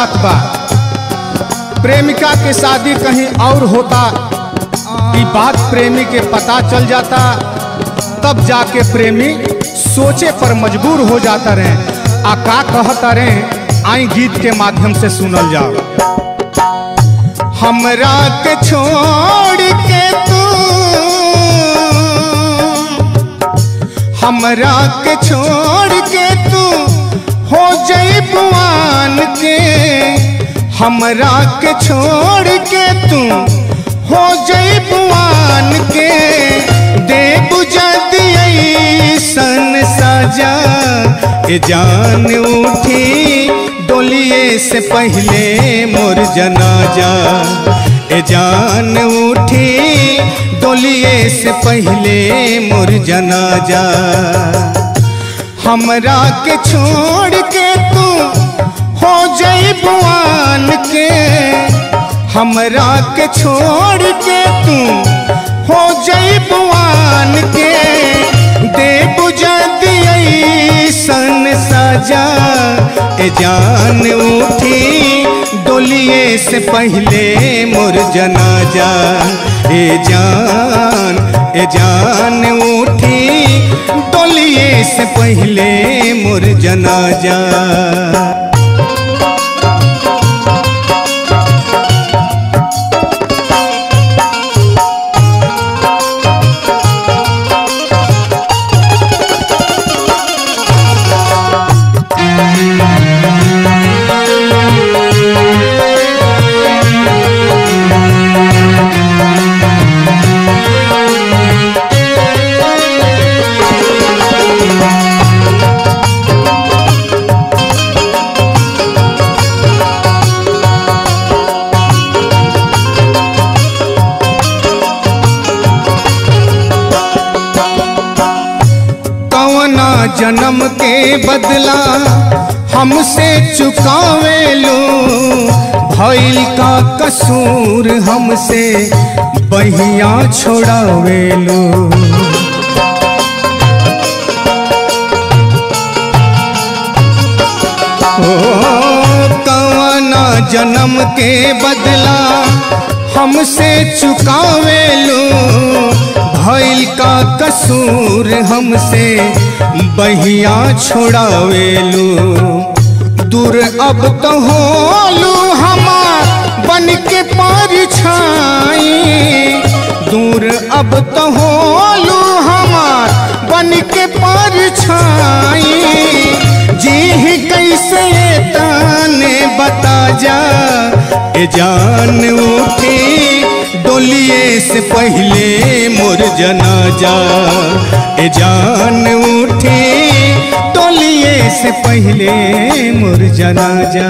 बात बा। प्रेमिका के शादी कहीं और होता, ई बात प्रेमी के पता चल जाता, तब जाके प्रेमी सोचे पर मजबूर हो जाता रहे। आ का कहता रहे, आई गीत के माध्यम से सुनल जाओ। हमरा के छोड़ के तू, हमरा के छोड़ हमरा के छोड़ के तू हो जई बुआन के। दे सन सजा। ए जान उठी डोलिए से पहले मोर जनाजा। ए जान उठी डोलिए से पहले मोर जनाजा। हमरा के छोड़ बुआन के, हमरा के छोड़ के तू हो जई बुआन के। दे बुझा सन सजा, ए जान उठी डोलिए से पहले मोर जनाजा। ए जान ए जान उठी डोलिए से पहले मोर जनाजा। बदला हमसे चुकावे लो। भइल का कसूर हमसे बहिया छोड़ावे लो। कवना जन्म के बदला हमसे चुकावे लो। भइल का कसूर हमसे, बहिया छोड़ावेलू। दूर अब तो होलू हमार बन के पर छाई। दूर अब तो होलू हमार बन के पर छाई। जी कैसे ताने बता जा जान उठी डोलिए से पहले मोर जनाजा। ए जान उठी डोलिए से पहले मोर जनाजा।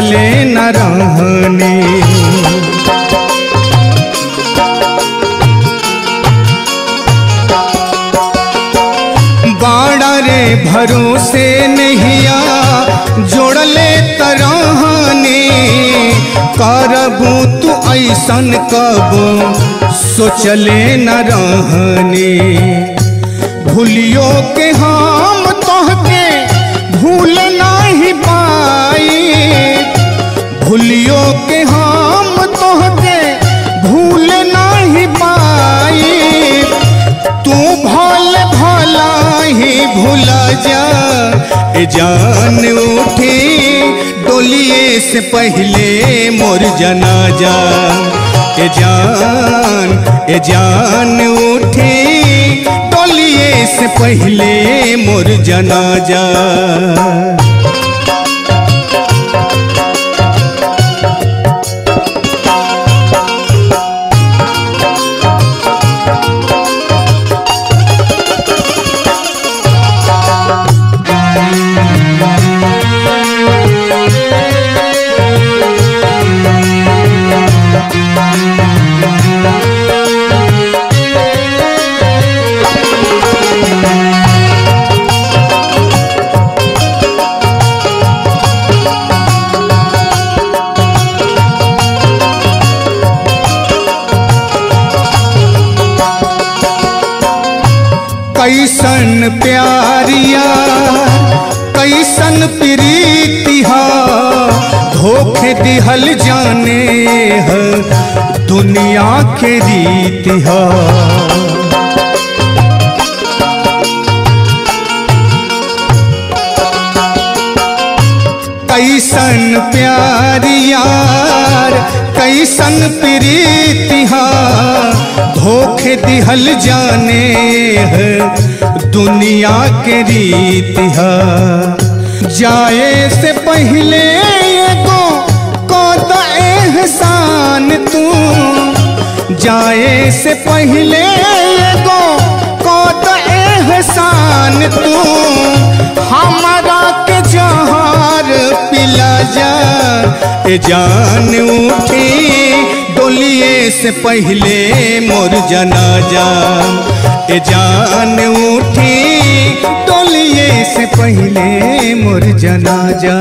सोचले न रहने। बाड़ा भरोसे नहिया जोड़ले तरहाने करबू तू ऐसन कबो सोचले न रहने। भूलियो के हम भल जा। ए जान उठे, डोलिए से पहले मोर जना जा ए जान ए जान उठे, डोलिए से पहले मोर जनाजा। कैसन प्यारिया, कैसन प्रीतिहा धोखे दिहल जाने दुनिया के रीतिहा कैसन प्यारियार कैसन प्रीतिहा धोखे दिहल जाने है, दुनिया के रीतिहा जाए से पहले एगो कद एहसान तू। जाए से पहले एगो कद एहसान तू। हमारा के जहार पिला जा जान उठी डोलिए से पहले मोर जनाजा। ए जान उठी तोलिए से पहले मोर जनाजा।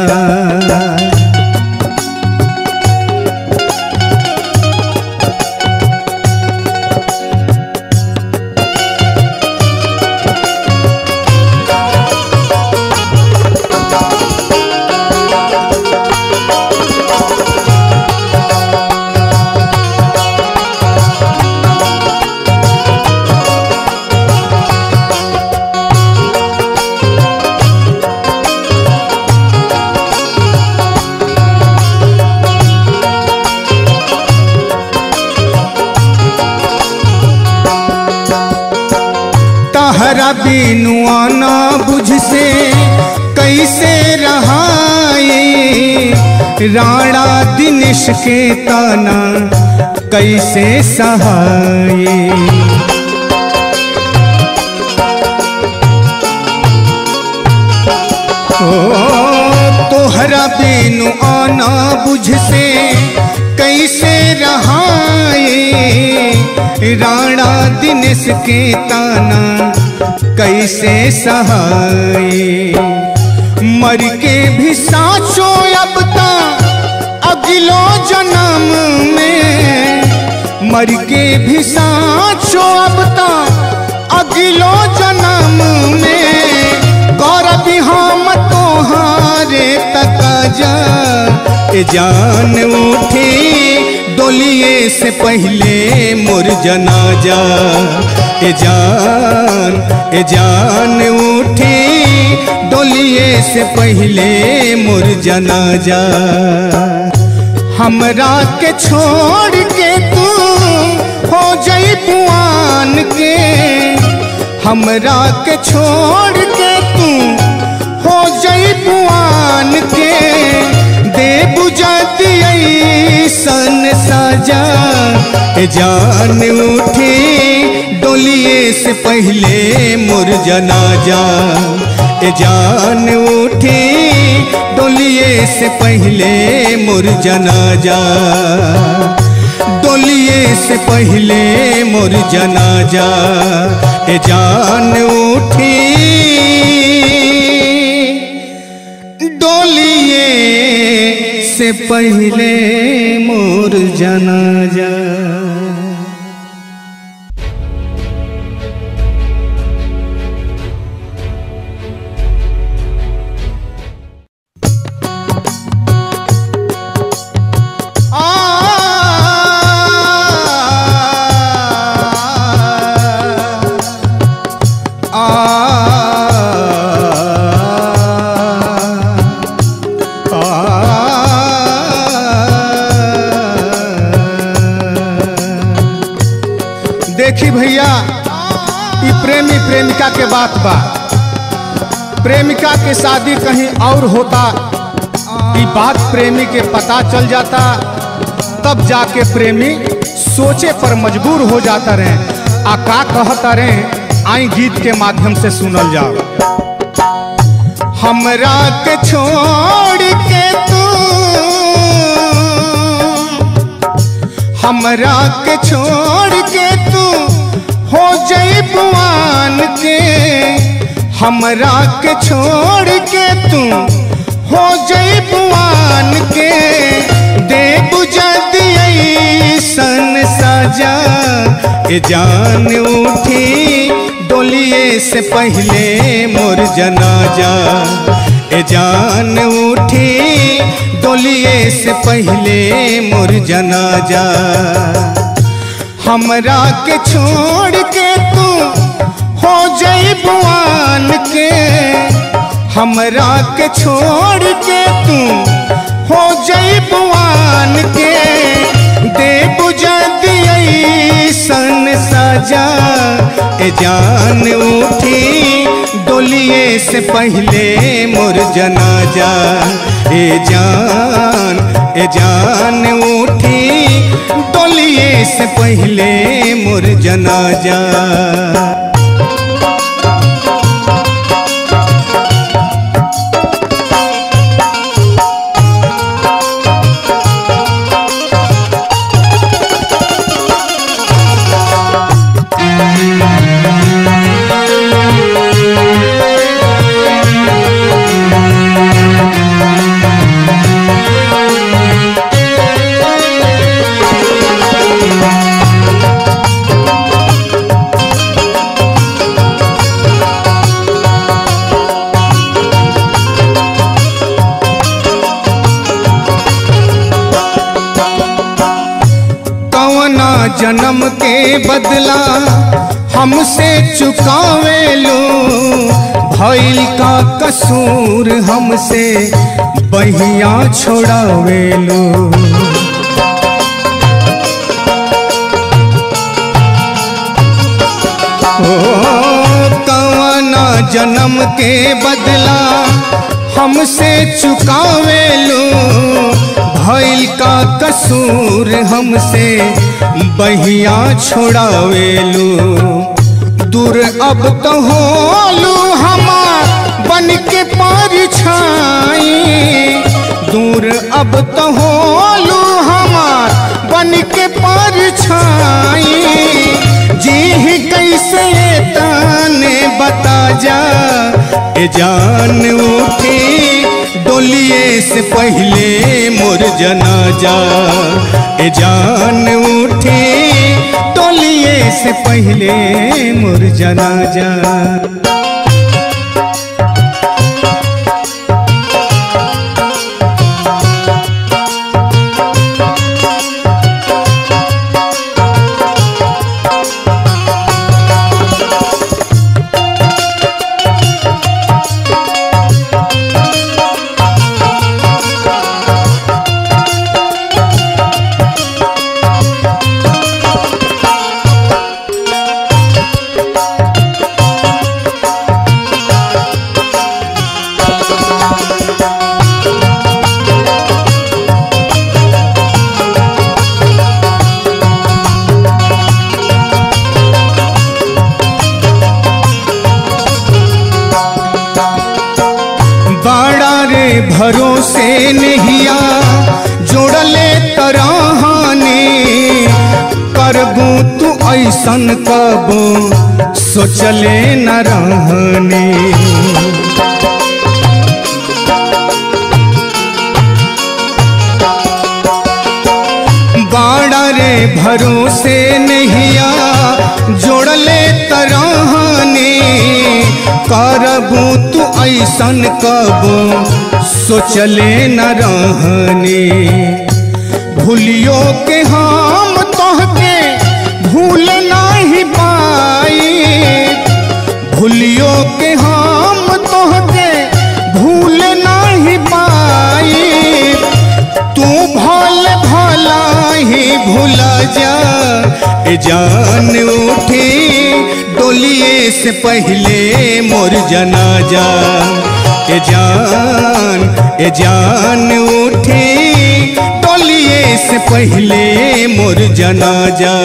दिनेश के ताना कैसे सहाई ओ, तोहरा बिनु आना बुझ से कैसे रहाए राणा दिनेश के ताना कैसे सहाए मर के भी साचो अगलो जन्म में मर के भी साचो अब अगलो जन्म में गौरव हम तोहारे तक जा जान उठी डोलिए से पहले मोर जनाजा ए जान ए जान उठी डोलिए से पहले मोर जनाजा हमरा के छोड़ के तू हो जई पुआन के। हमरा के छोड़ के तू हो जई पुआन के। दे बुझती सन सजा, जान उठी डोलिए से पहले मोर जनाजा ए जान उठी, डोलिए से पहले मोर जनाजा डोलिए से पहले मोर जनाजा ए जान उठी, डोलिए से पहले मोर जनाजा देखी भैया प्रेमी प्रेमिका के बात बा। प्रेमिका के शादी कहीं और होता, ई बात प्रेमी के पता चल जाता, तब जाके प्रेमी सोचे पर मजबूर हो जाता रहे। आ का कहता रहे, आई गीत के माध्यम से सुनल जाओ। हमरा के छोड़ के तू, हमरा के छोड़ के जाई बुआन के। हमरा के छोड़ के तू हो जाई बुआन के। दे सन सजा, ए जान उठी डोलिए से पहले मोर जनाजा। ए जान उठी डोलिए से पहले मोर जनाजा। हमरा के छोड़ बुआन के, हमरा के छोड़ के तू हो जाई बुआन के। दे बुझा सन सजा, ए जान उठी, डोलिए से पहले मोर जनाजा। ए जान ए जान उठी, डोलिए से पहले मोर जनाजा। बदला हमसे चुकावे लो। भइल का कसूर हमसे बहिया छोड़ावे लो। कवना जन्म के बदला हमसे चुकावे लो। भइल का कसूर हमसे, बहिया छोड़ावेलू। दूर अब तो होलू हमार बन के पर छाई। दूर अब तो होलू हमार बन के पर छाई। जी कैसे ताने बता जा, ए जान उठी। डोलिए से पहले मोर जनाजा। ए जान उठी डोलिए से पहले मोर जनाजा। ऐसन कबो सोचले न रहने। बाड़ा रे भरोसे नहिया जोड़ले तरहाने करबू तू ऐसन कबो सोचले न रहने। भूलियो के हम भूलियो के हम तोहके भूल नहीं पाई। तू भल भला ही भुला जा। ए जान उठी डोलिए से पहले मोर जनाजा। ए जान ए जान उठी डोलिए से पहले मोर जनाजा।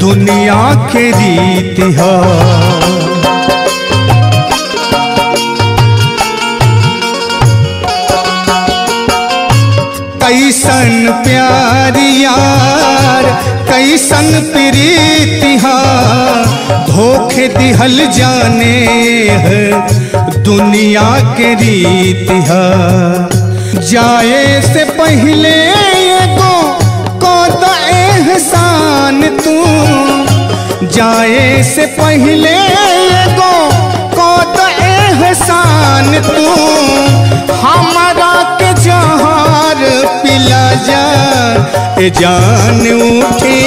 दुनिया के रीतिहा कैसन प्यारियार कैसन प्रीतिहा धोखे दिहल जाने है, दुनिया के रीतिहा जाए से पहले जाए से पहले एगो तो एहसान तू। हमारा के जहार पिला जा, ए जान उठी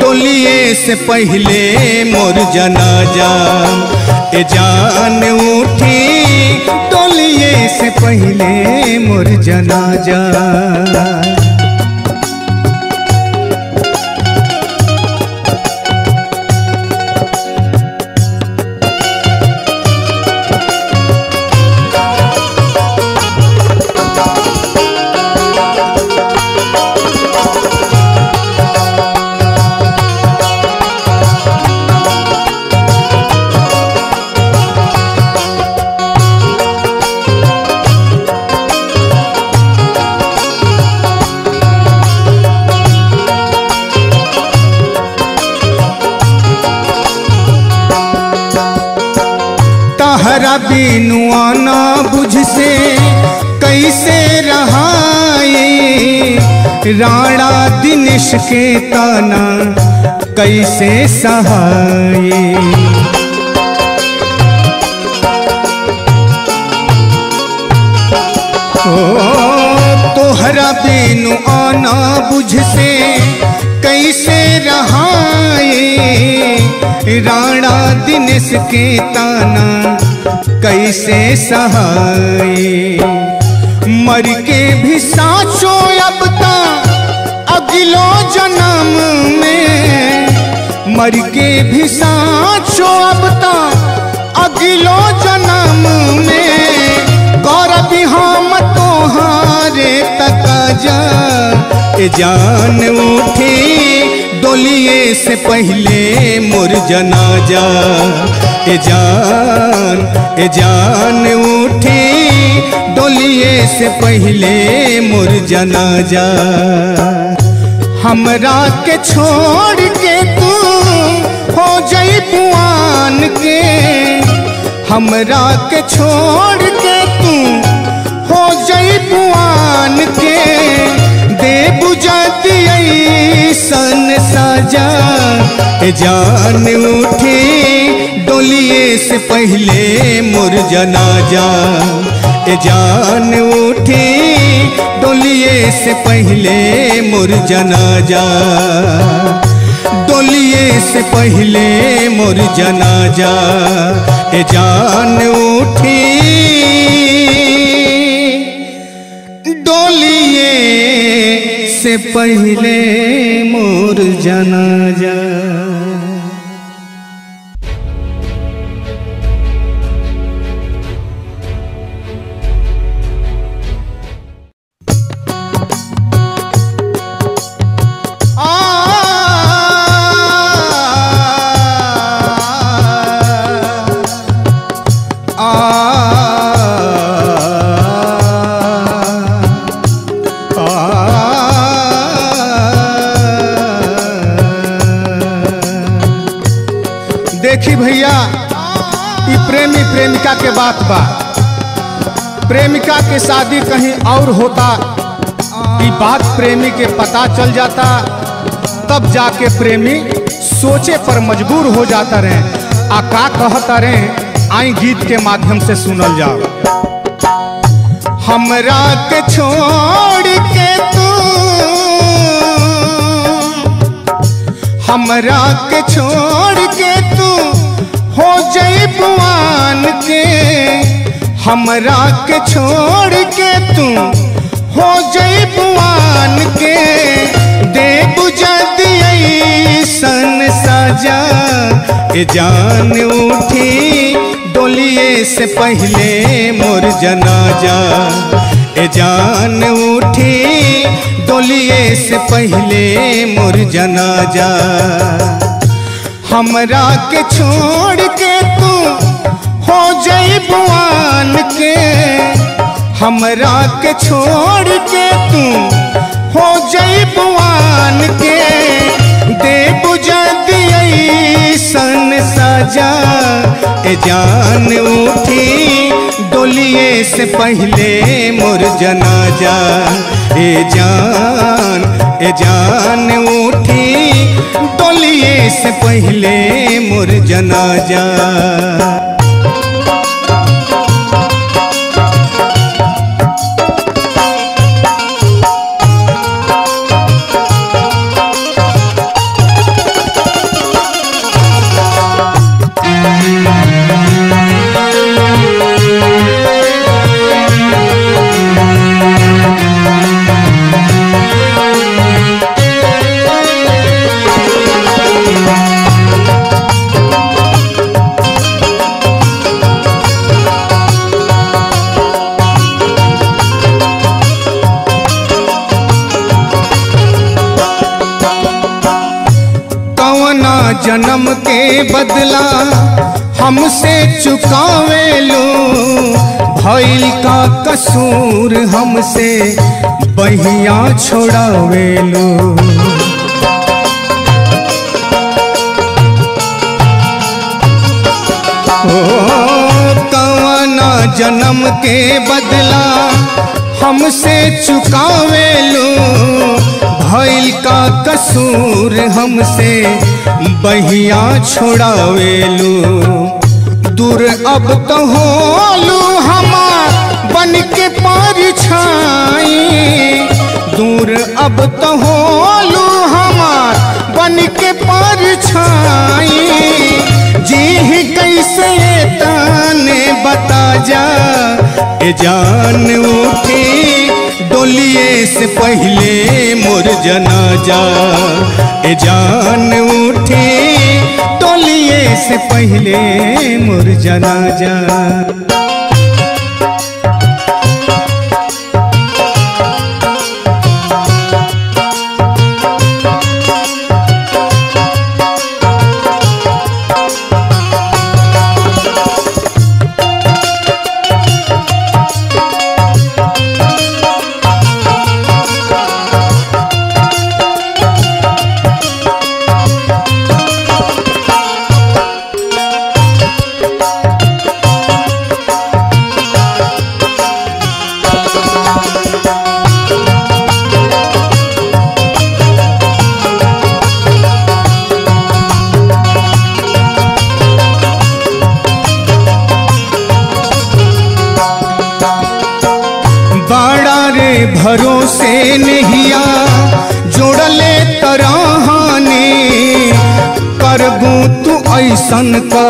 डोलिए से पहले मोर जनाजा। ए जान उठी डोलिए से पहले मोर जनाजा। बिनु आना बुझ से कैसे रहाए राणा दिनेश के ताना, कैसे सहाए ओ, तोहरा आना बुझ से कैसे रहाए राणा दिनेश के ताना कैसे सहाए मर के भी साचो अब ता अगलो जन्म में। मर के भी साचो अब ता अगलो जन्म में। गौरव हम तोहारे तक जा। जान उठी डोलिए से पहले मोर जनाजा ए जान ए जान उठी। डोलिए से पहले मोर जनाजा हमरा के छोड़ के तू हो जई पुआन के। हमरा के छोड़ के तू हो जई पुआन के। बुझती सन सजा। जान उठी, डोलिए से पहले मोर जनाजा जान उठी, डोलिए से पहले मोर जनाजा डोलिए से पहले मोर जनाजा जान उठी। डोलिए से पहले मोर जनाजा। आ बात बा। प्रेमिका के शादी कहीं और होता, ई बात प्रेमी के पता चल जाता। तब जाके प्रेमी सोचे पर मजबूर हो जाता रहे। आ का कहता रहे, आई गीत के माध्यम से सुनल जाओ। हमरा के छोड़ के तू, हमरा के छोड़ के तू जई के। हमरा के छोड़ के तू हो जई बुआन के। दे बुझा सन सजा, ए जान उठी डोलिए से पहले मोर जनाजा। ए जान उठी डोलिए से पहले मोर जनाजा। हमरा के छोड़ के तू हो जई बुआन के। हमरा के छोड़ के तू हो जई बुआन के। दे बुझा सन सजा, ए जान उठी डोलिए से पहले मोर जनाजा। ए जान ए जान उठी डोलिए से पहले मोर जनाजा। जन्म के बदला हमसे चुकावे लो। भइल का कसूर हमसे बहिया छोड़ावे लो। कवना जन्म के बदला हमसे चुकावे लो। भइल का कसूर हमसे, बहिया छोड़ावेलू। दूर अब तो होलू हमार बन के पर छाई। दूर अब तो होलू हमार बन के पर छाई। जी कैसे ताने बता जा, ए जान उठी डोलिए से पहले मोर जनाजा। ए जान उठी डोलिए से पहले मुर जनाजा। बाड़ा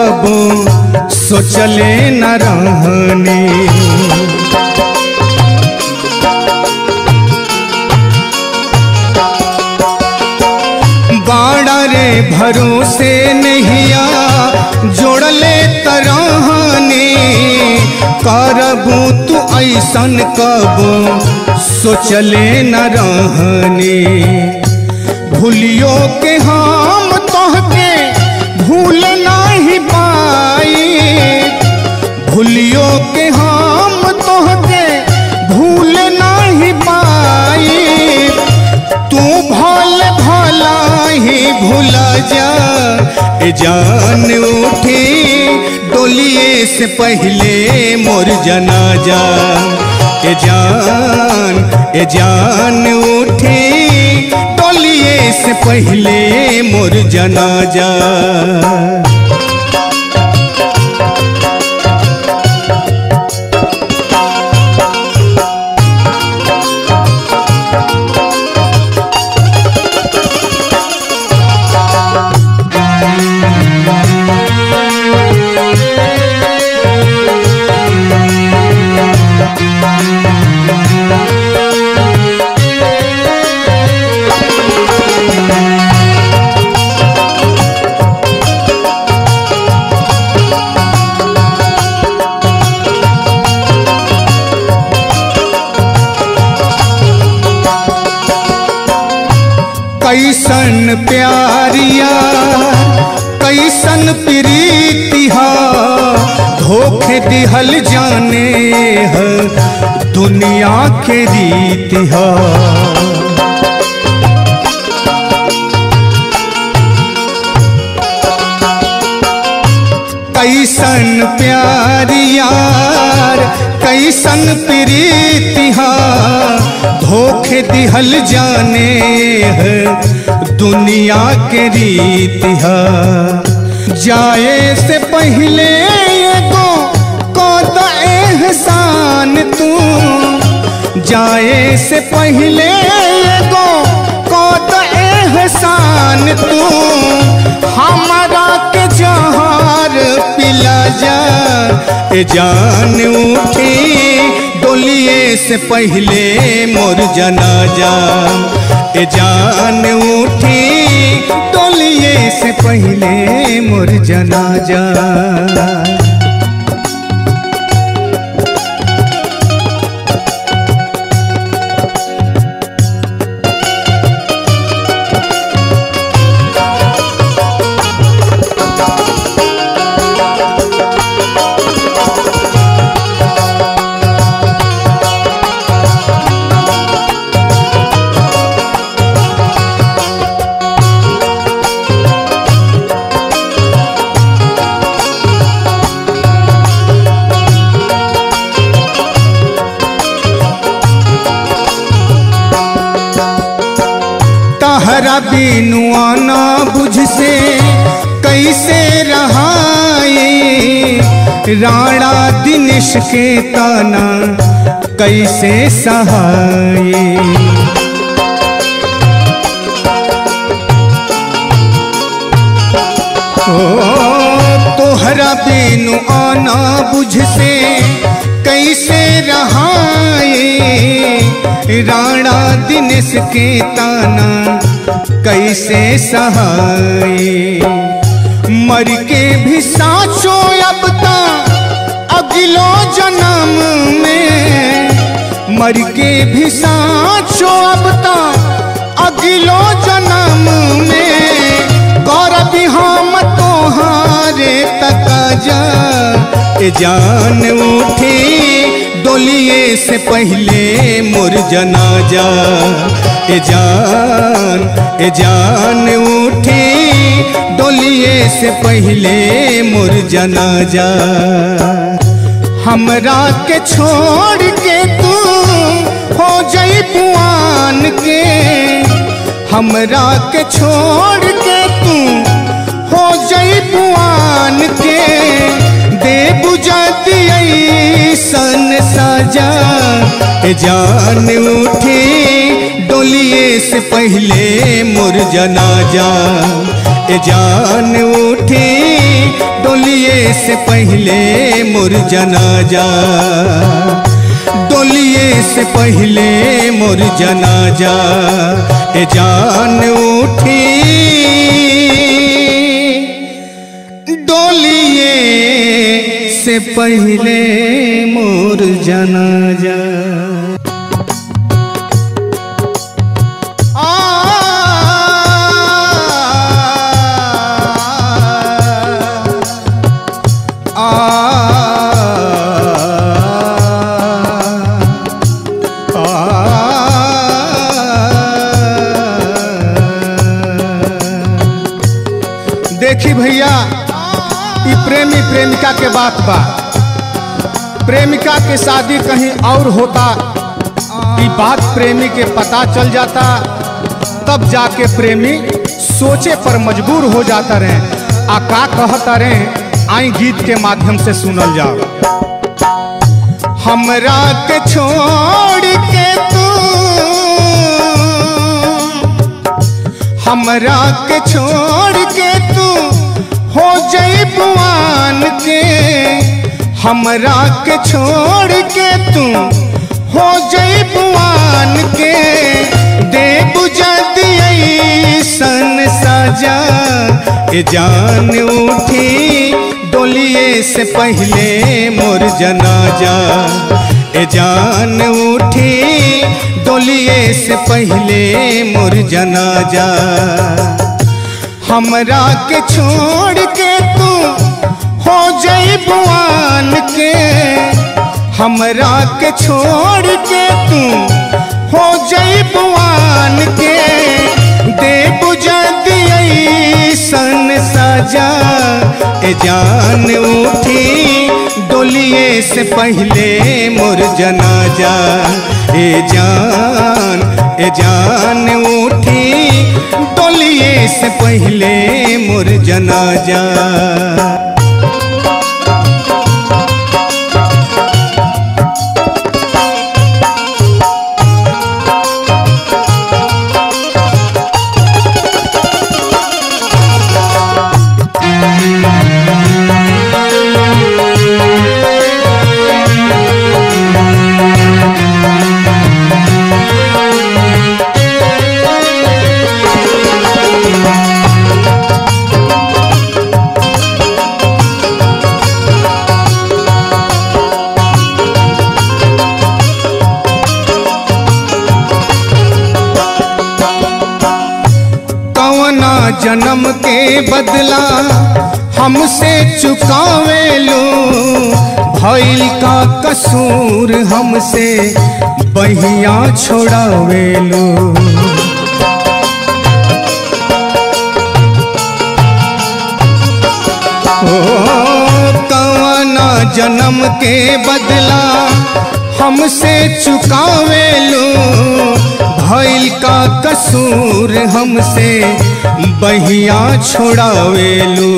कबो सोचले न रहने। बाड़ा भरोसे नहिया जोड़ले तरहाने करबू तू ऐसन कबो सोचले न रहने। भूलियो के हम भूलियो के हम तोहके भूल नहीं पाई। तू भल भला ही भुला जा। ए जान उठी डोलिए से पहले मोर जनाजा। ए जान ए जान उठी डोलिए से पहले मोर जनाजा। कैसन के रीतिहा कैसन प्यारियार कैसन प्रीतिहा धोखे दिहल जाने दुनिया के रीतिहा जाए से पहले कद एहसान तू? जाए से पहले एगो कद एहसान तू। हमारा के जहार पिला जा। ए जान उठी डोलिए से पहले मोर जनाजा। ए जान उठी डोलिए से पहले मोर जनाजा। दिनेश के ताना कैसे सहाये। तोहरा बिनु आना बुझ से कैसे रहाए राणा दिनेश के ताना कैसे सहाए मर के भी साचो मर के भी साचो अब ता अगलो जन्म में गौरव हम तोहारे तक जा जान उठी डोलिए से पहले मोर जनाजा ए जान ए जान उठी डोलिए से पहले मोर जनाजा हमरा के छोड़ जई पुआन के। हमरा के छोड़ के तू हो जई पुआन के। दे बुझती सन सजा। जान उठी डोलिए से पहले मोर जनाजा जान उठी डोलिए से पहले मोर जनाजा डोलिए से पहले मोर जनाजा ए जान उठी। डोलिए से पहले मोर जनाजा। प्रेमिका के बात बा। प्रेमिका के शादी कहीं और होता। ई बात प्रेमी के पता चल जाता। तब जाके प्रेमी सोचे पर मजबूर हो जाता रहे। आ का कहता रहे, आई गीत के माध्यम से सुनल जाओ। हमरा के छोड़ के तू। हमरा के छोड़ के हमरा के छोड़ के तू हो जाई बुआन के। दे बुझा सन सजा ए जान उठी डोलिए से पहले मोर जनाजा। ए जान उठी डोलिए से पहले मोर जनाजा। हमरा के छोड़ के तू हो जाई बुआन के हमरा के छोड़ के तू हो जाई बुआन के दे बुझा सन सजा, ए जान उठी डोलिए से पहले मोर जनाजा। ए जान ए जान उठी डोलिए से पहले मोर जनाजा। बदला हमसे चुकावे लो। भइल का कसूर हमसे बहिया छोड़ावे लो। कवना जन्म के बदला हमसे चुकावे लो। भइल का कसूर हमसे, बहिया छोड़ावेलू।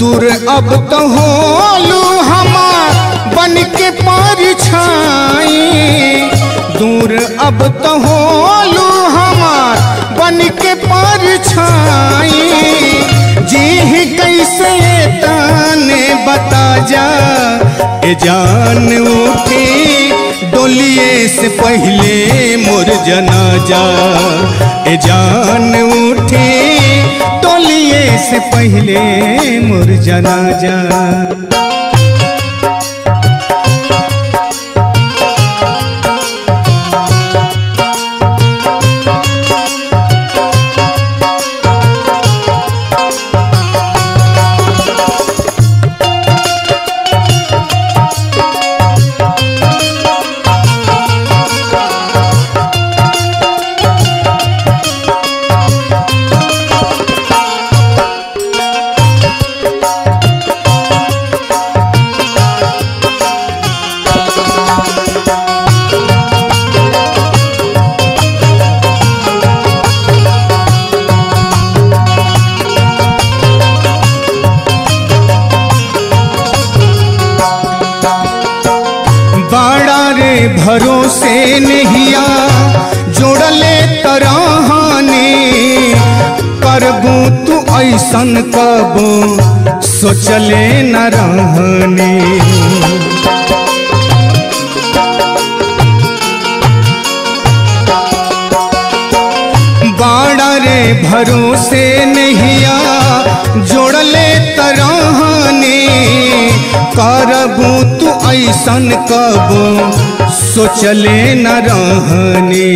दूर अब तो होलू हमार बन के पर छाई। दूर अब तो होलू हमार बन के पर छाई। जी कैसे बता जा ए जान उठी, डोलिए से पहले मोर जनाजा। ए जान उठी, डोलिए से पहले मुर जनाजा। बाड़ा ऐसन कबो सोचले न रहने।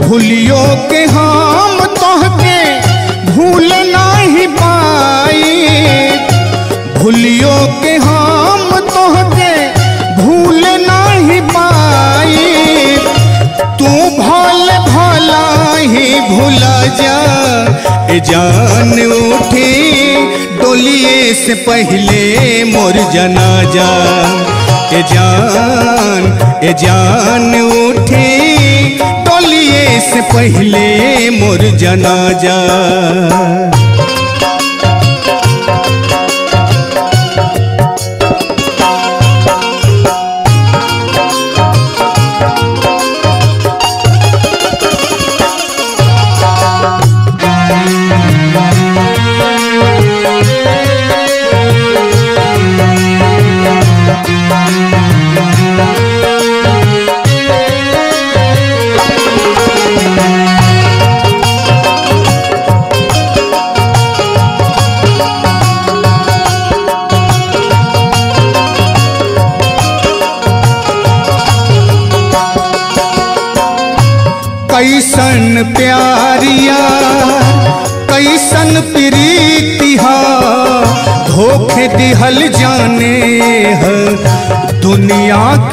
भूलियो के हम तोहके भूल नहीं पाई। भूलियो के हम तोहके भूल नहीं पाई। तू भल भल ही भूला जा जान उठी डोलिए से पहले मोर जनाजा ए जान ए जान उठी। डोलिए से पहले मोर जनाजा।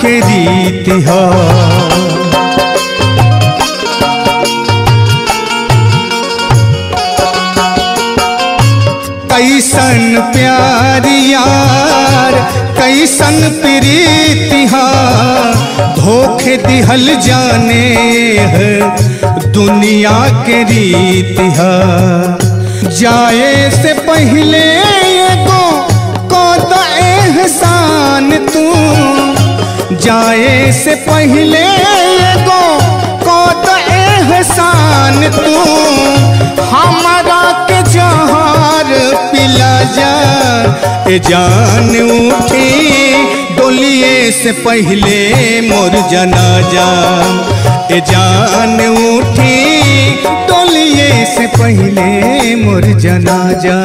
के रीतिहा कैसन प्यारियार कैसन प्रीतिहा धोखे दिहल जाने दुनिया के रीतिहा जाए से पहले जाए से पहले एगो कद एहसान तू। हमारा के जहार पिला जा। ए जान उठी डोलिए से पहले मोर जनाजा। ए जान उठी डोलिए से पहले मोर जनाजा।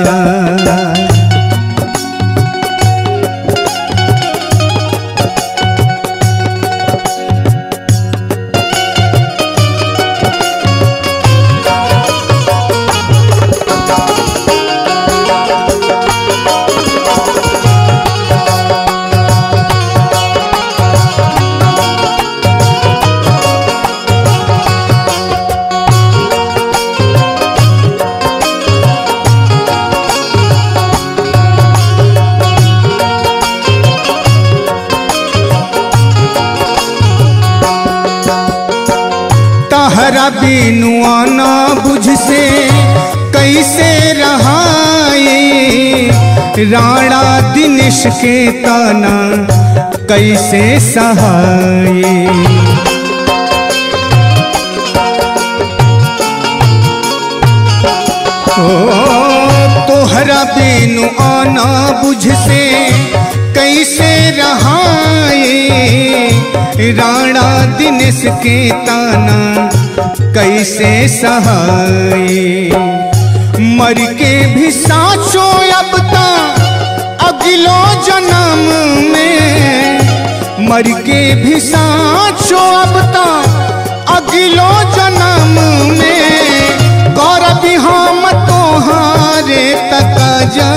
के ताना कैसे सहाय। तोहरा बिनु आना बुझ से कैसे रहाए राणा दिनेश के ताना कैसे सहाए मर के भी अगलो जन्म में मर के भी अब ता अगलो जन्म में। गौरव हम तोहारे तक जा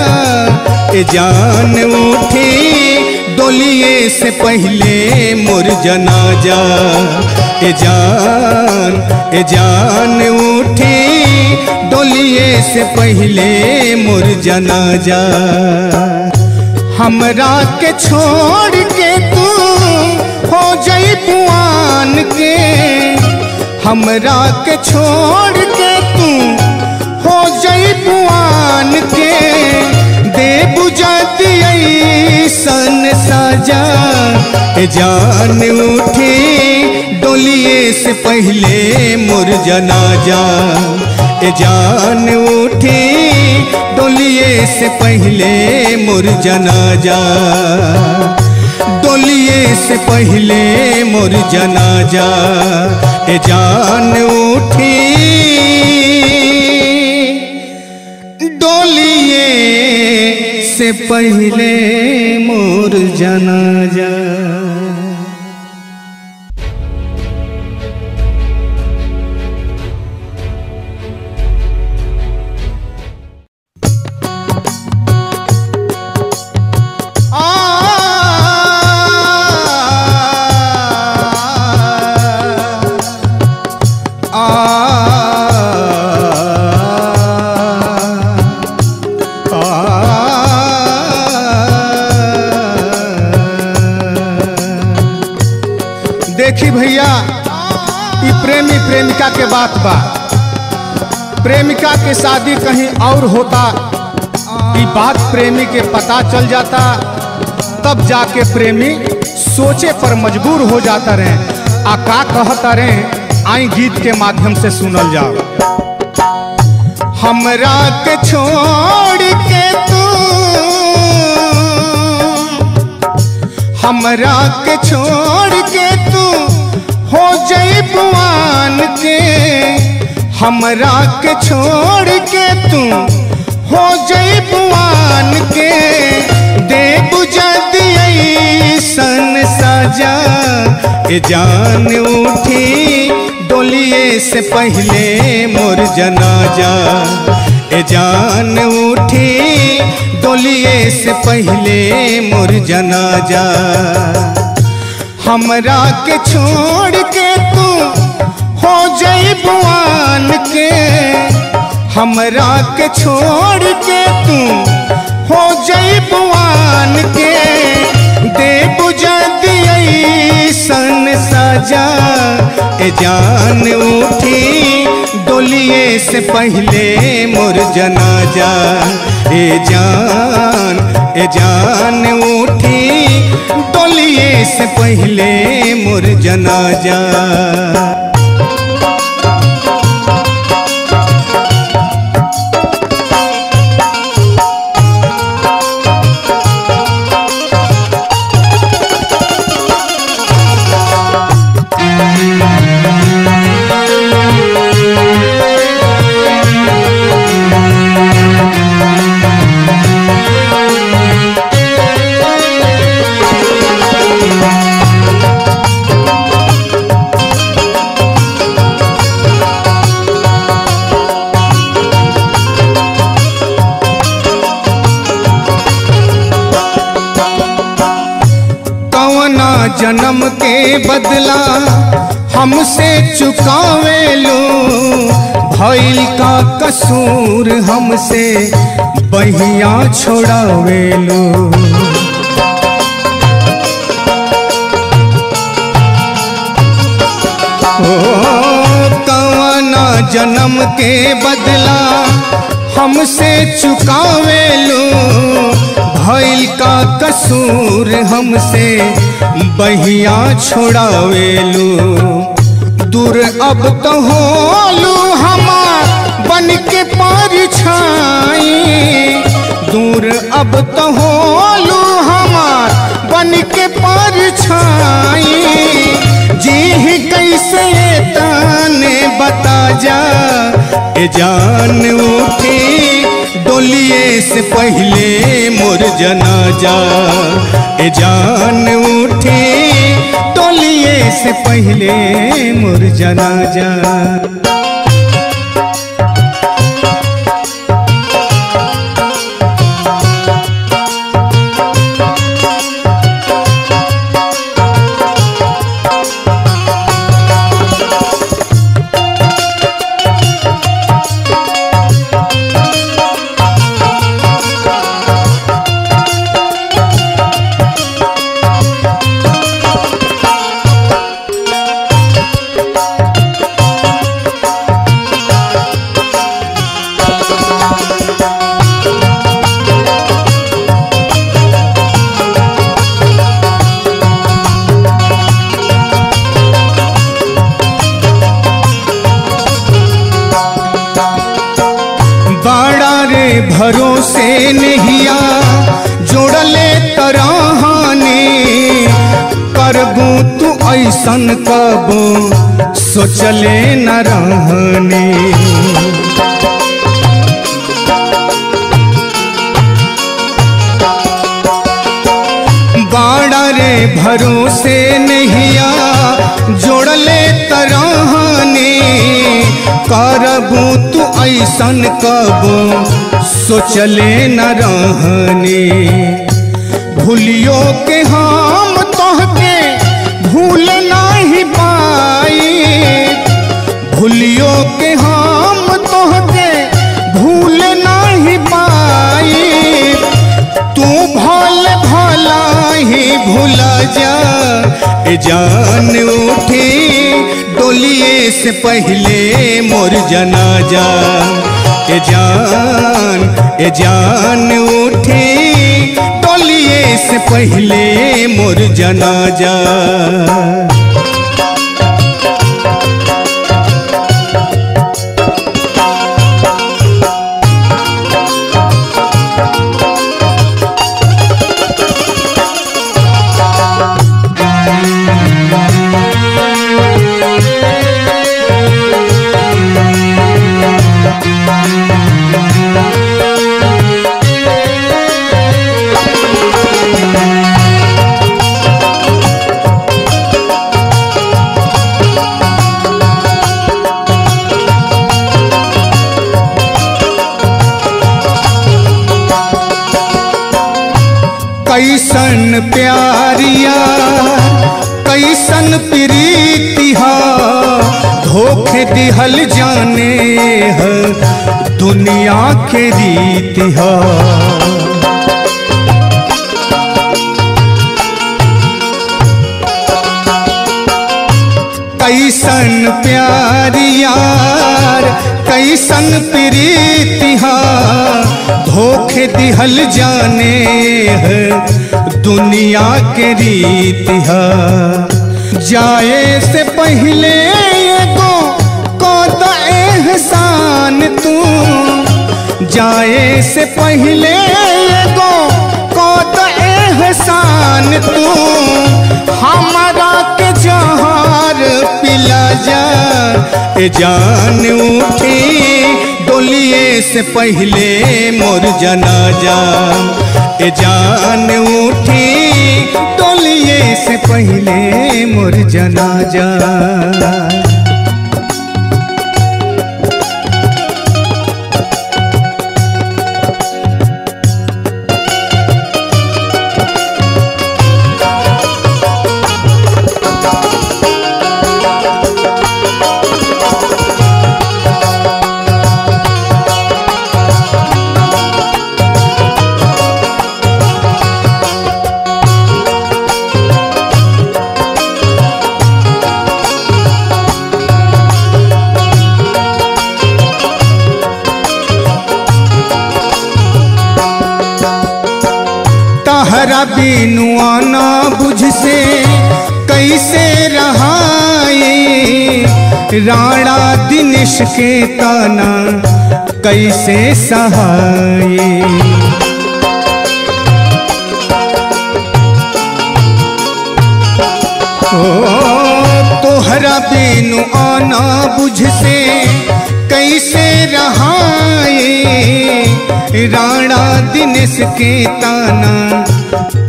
जान उठी डोलिए से पहले मोर जनाजा। ए जान ए जान उठी डोलिए से पहले मोर जनाजा। हमरा के छोड़ के तू हो जई पुआन के। हमरा के छोड़ के तू हो जई पुआन के। दे बुझती सन सजा जान उठी डोलिए से पहले मोर जनाजा ए जान उठी डोलिए से पहले मोर जनाजा डोलिए से पहले मोर जनाजा ए जान उठी। डोलिए से पहले मोर जनाजा बात बा। प्रेमिका के शादी कहीं और होता। ई बात प्रेमी के पता चल जाता। तब जाके प्रेमी सोचे पर मजबूर हो जाता रहे। आ का कहता रहे, आई गीत के माध्यम से सुनल जाओ। हमरा के छोड़ के तू। हमरा के छोड़ के बुआन के, हमरा के छोड़ के तू हो जई बुआन के। दे बुझा सन सजा, ए जान उठी डोलिए से पहले मोर जनाजा। ए जान उठी डोलिए से पहले मोर जनाजा। हमरा के छोड़ जई के। हमरा के छोड़ के तू हो जई बुआन के। दे बुझा सन सजा, ए जान उठी डोलिए से पहले मोर जनाजा। ए जान ए जान उठी डोलिए से पहले मोर जनाजा। बदला हमसे चुकावे लो। भइल का कसूर हमसे बहिया छोड़ावे लो। कवना जन्म के बदला हमसे चुकावे लो। भइल का कसूर हमसे, बहिया छोड़ावेलू। दूर अब तो होलू हमार बन के पर छाई दूर अब तो होलू हमार बन के पर छाई जी कैसे ताने बता जा जान उठी। से पहले मोर जनाजा। ए जान उठी डोलिए से पहले मोर जनाजा। सोचले न रहने। बाड़ा भरोसे नहिया जोड़ले तरहाने करबू तू ऐसन कबो सोचले न रहने। भूलियो के हम जान उठे, डोलिए से पहले मोर जनाजा। ए जान ए जान उठी, डोलिए से पहले मोर जनाजा। दुनिया के रीतिहा जाए से पहले एगो कद एहसान तू। जाए से पहले एगो कद एहसान तू। हमारा के जहार पिला जा जान उठी, डोलिए से पहले मोर जनाजा। ए जान उठी, डोलिए से पहले मोर जनाजा। के ताना कैसे सहाय। तोहरा बिनु आना बुझ से कैसे रहाए राणा दिनेश के ताना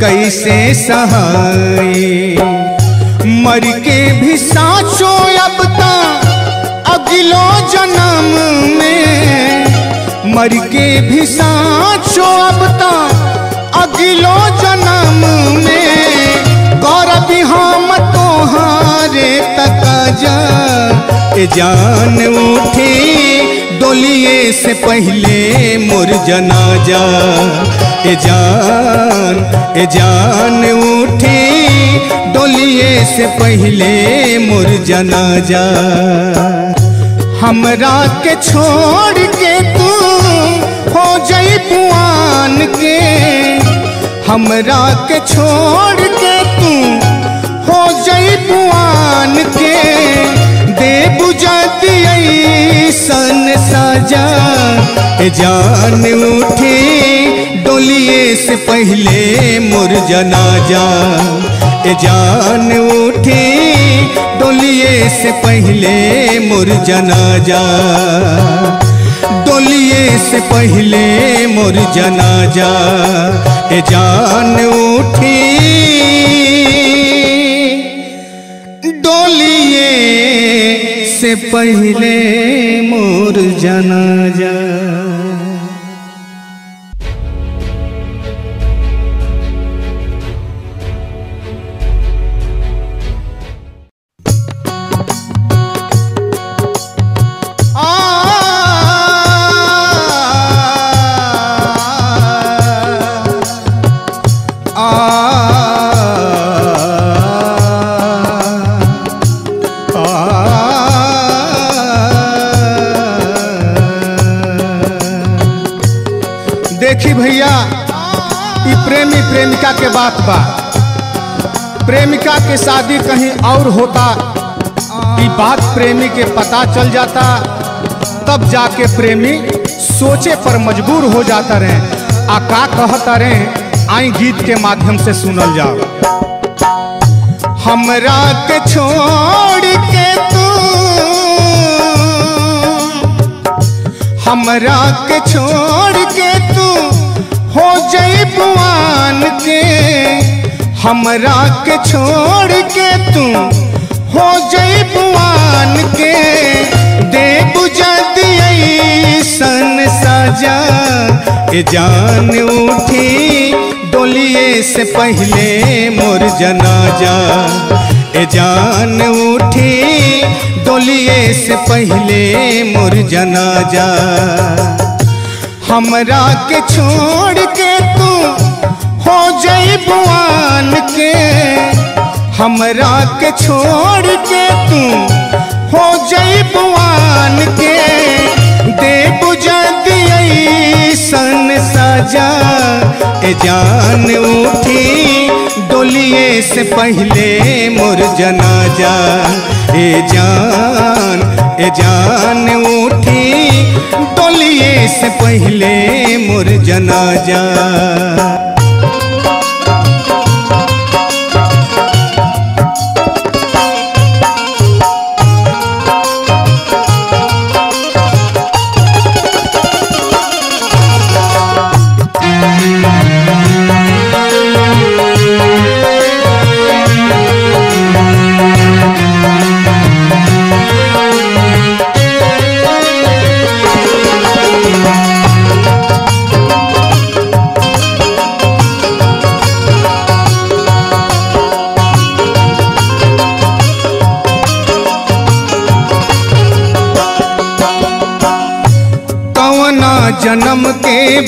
कैसे सहाए मर के भी साचो जन्म में मर के भी साचो अब ता अगलो जन्म में गौरव हम तोहारे तक जा जान उठी डोलिए से पहले मोर जनाजा। ए जान ए जान उठी डोलिए से पहले मोर जनाजा। हमरा के छोड़ के तू हो जई पुआन के। हमरा के छोड़ के तू हो जई पुआन के। दे बुझती सन सजा जान उठी डोलिए से पहले मोर जनाजा ए जान उठी, डोलिए से पहले मोर जनाजा डोलिए से पहले मोर जनाजा ए जान उठी, डोलिए से पहले मोर जनाजा शादी कहीं और होता ई बात प्रेमी के पता चल जाता, तब जाके प्रेमी सोचे पर मजबूर हो जाता रहे। आ का कहता रहे, आई गीत के माध्यम से सुनल जाओ। हमरा के छोड़ के तू हमरा के छोड़ के तू, हो जई बुआन के हमरा के छोड़ के तू हो जई बुआन के। दे बुझा सन सजा ए जान उठी डोलिए से पहले मोर जनाजा। ए जान उठी डोलिए से पहले मोर जनाजा। हमरा के छोड़ के तू हो जई बुआन के। हमरा के छोड़ के तू हो जई के। दे बुझा सन सजा, ए जान उठी, डोलिए से पहले मोर जनाजा। ए जान ए जान उठी, डोलिए से पहले मोर जनाजा।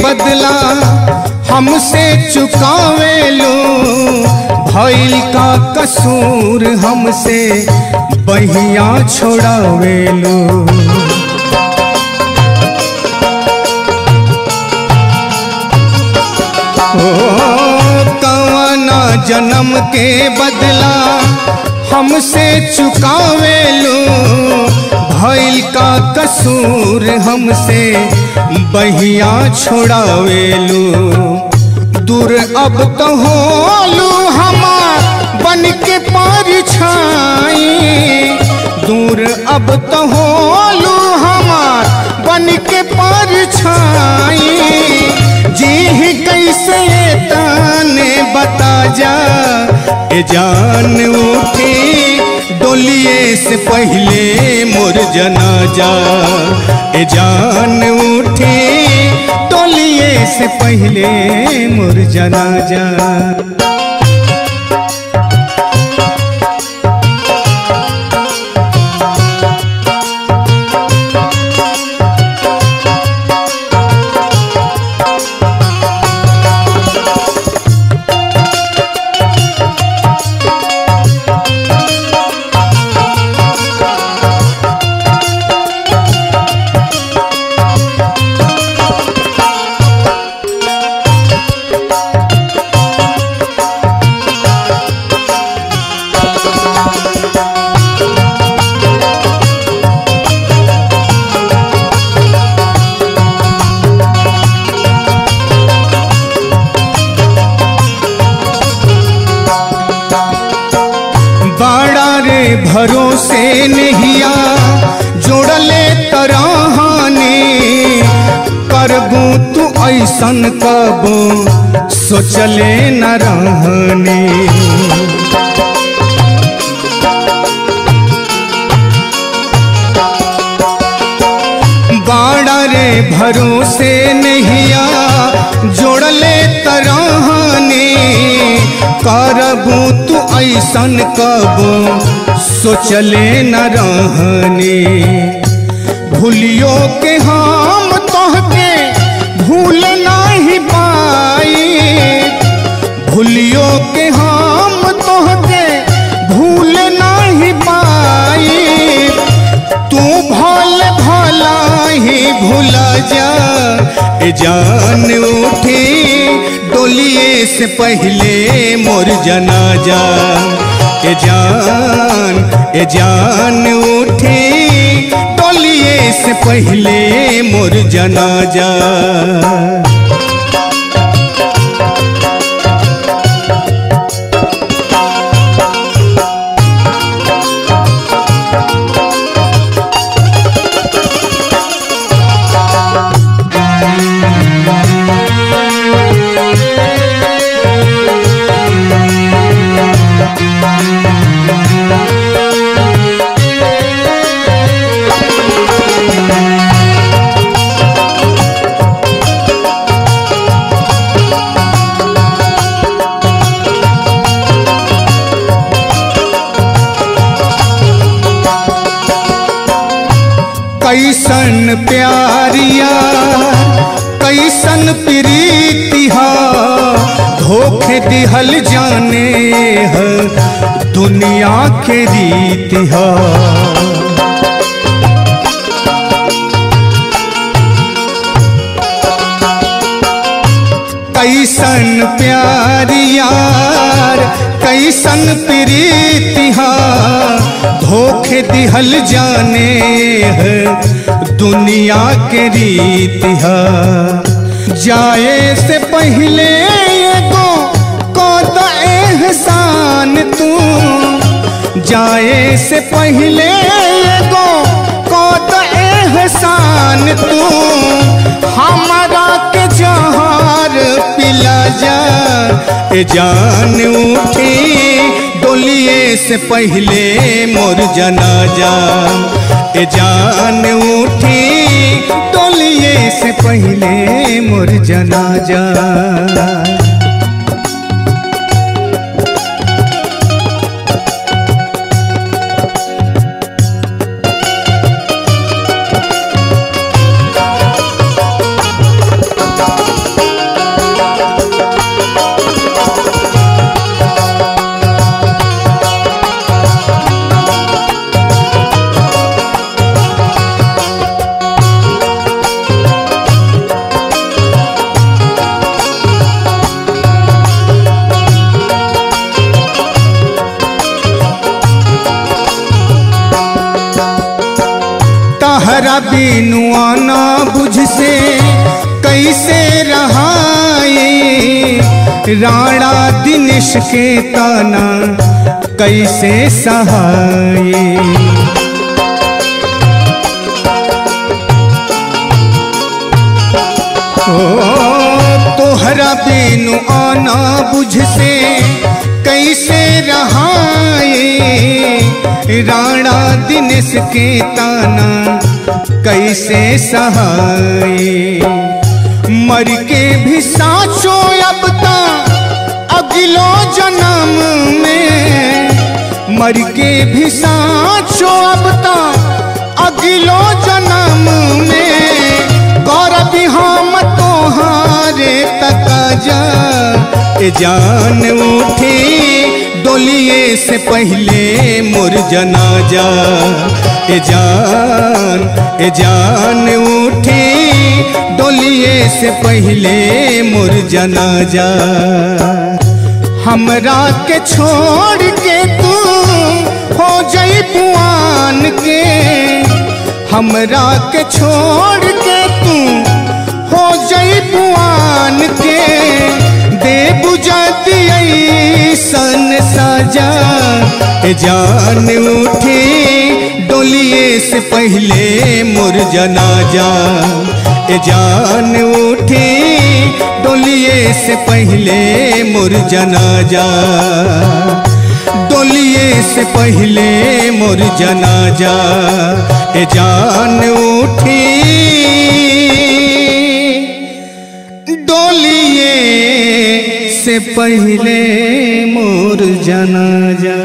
बदला हमसे चुकावे लो। भइल का कसूर हमसे बहिया छोड़ावे लो। कवना जन्म के बदला हमसे चुकावे लो। भइल का कसूर हमसे, बहिया छोड़ावेलू। दूर अब तो होलू हमार बन के पर छाई। दूर अब तो होलू हमार बन के पर छाई। जी कैसे ताने बता जा जान उठी डोलिए से पहले मोर जनाजा। ए जान उठी डोलिए से पहले मोर जनाजा। ऐसन कबो सोचले न रहने। भूलियो के हम भुला जा, ए जान उठे, डोलिए से पहले मोर जनाजा। ए जान ए जान उठे, डोलिए से पहले मोर जनाजा। के रीतिहा कैसन प्यारियार कैसन प्रीतिहा धोखे दिहल जाने है दुनिया के रीतिहा जाए से पहले जाए से पहले एगो कद एहसान तू। हमारा के जहार पिला जा। ए जान उठी डोलिए से पहले मोर जनाजा। ए जान उठी डोलिए से पहले मोर जनाजा। तहरा दिनेश के ताना कैसे सहाए ओ, तोहरा बेनु आना बुझ से कैसे रहाए राणा दिनेश के ताना कैसे सहाए मर के भी साचो अगलो जन्म में। मर के भी साचो अब ता अगलो जन्म में। गौरव हम तोहारे तक जा जान उठी डोलिए से पहले मोर जनाजा। ए जान ए जान उठी डोलिए से पहले मोर जनाजा। हमरा के छोड़ के तू हो जई पुआन के। हमरा के छोड़ के तू हो जई पुआन के। दे बुझती सन साजा जान उठी डोलिए से पहले मोर जनाजा जान उठी, डोलिए से पहले मोर जनाजा डोलिए से पहले मोर जनाजा ए जान उठी, डोलिए से पहले मोर जनाजा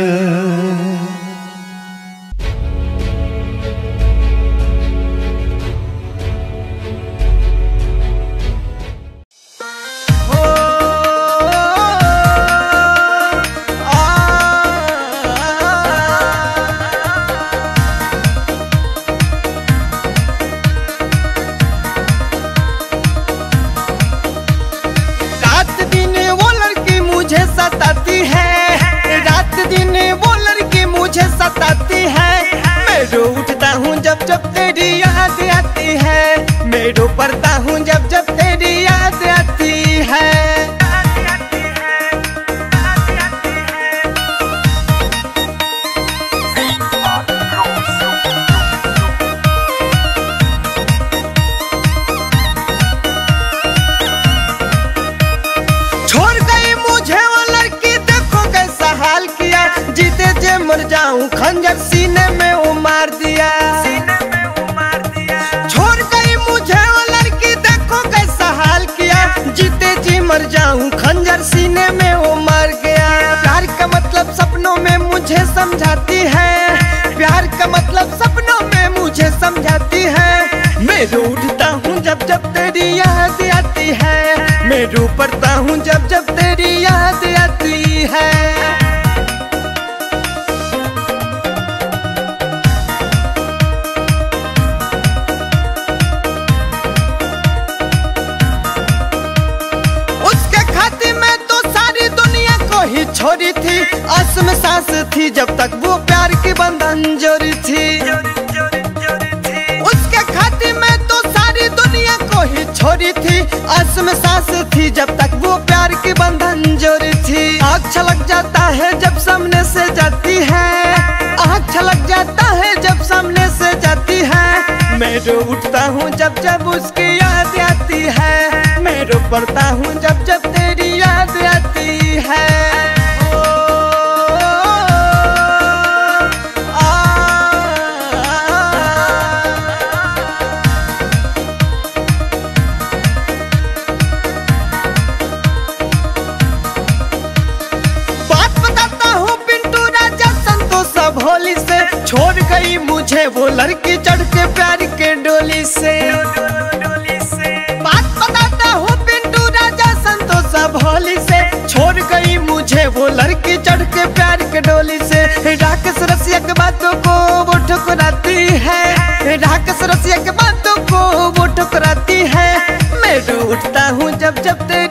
वो प्यार की बंधन जोड़ी थी। उसके खातिर में तो सारी दुनिया को ही छोड़ी थी। आस में सांस थी जब तक वो प्यार की बंधन जोड़ी थी। आग छलक जाता है जब सामने से जाती है। आग छलक जाता है जब सामने से जाती है। मैं रो उठता हूँ जब जब उसकी याद आती है। मैं रो पड़ता हूँ हूँ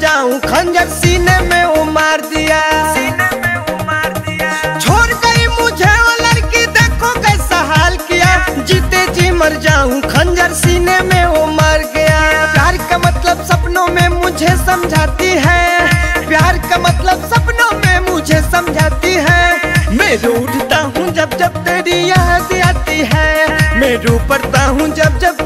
जाऊँ खंजर सीने में दिया। छोड़ गई मुझे वो लड़की, देखो कैसा हाल किया। जीते जी मर जाऊँ खंजर सीने में वो मर गया। प्यार का मतलब सपनों में मुझे समझाती है। प्यार का मतलब सपनों में मुझे समझाती है। मैं उठता हूँ जब जब तेरी याद आती है। मैं रो पड़ता हूँ जब जब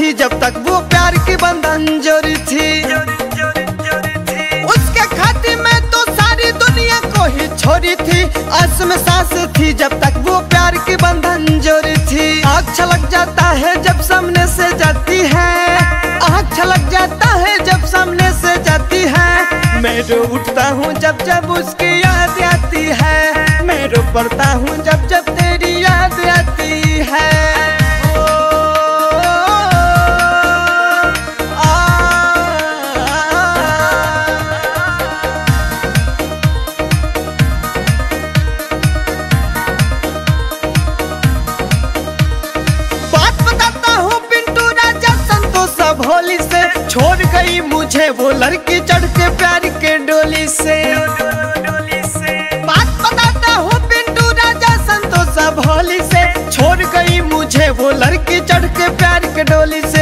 थी जब तक वो प्यार की बंधन जोरी थी। उसके खातिर में तो सारी दुनिया को ही छोड़ी थी। आस में सांस थी जब तक वो प्यार की बंधन जोड़ी थी। आग छलक जाता है जब सामने से जाती है। आग छलक जाता है जब सामने से जाती है। मैं रो उठता हूँ जब जब उसकी याद आती है। मैं रो पड़ता हूँ जब जब तेरी याद आती है। मुझे वो लड़की चढ़ के प्यार के डोली से। बात बताता हूँ पिंटू राजा संतोषा भोली से। छोड़ गई मुझे वो लड़की चढ़ के प्यार के डोली से।